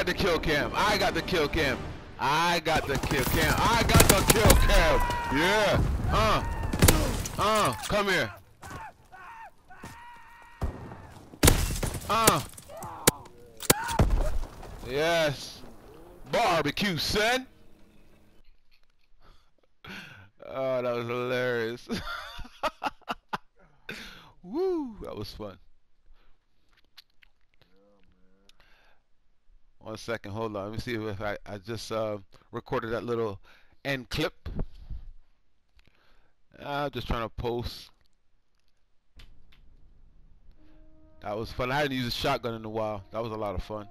got the kill cam. I got the kill cam. I got the kill cam. I got the kill cam. Yeah. Uh. Uh. Come here. Uh. Yes. Barbecue, son. Oh, that was hilarious. Woo, that was fun. One second, hold on. Let me see if I, I just uh, recorded that little end clip. I'm just trying to post. That was fun. I hadn't used a shotgun in a while. That was a lot of fun.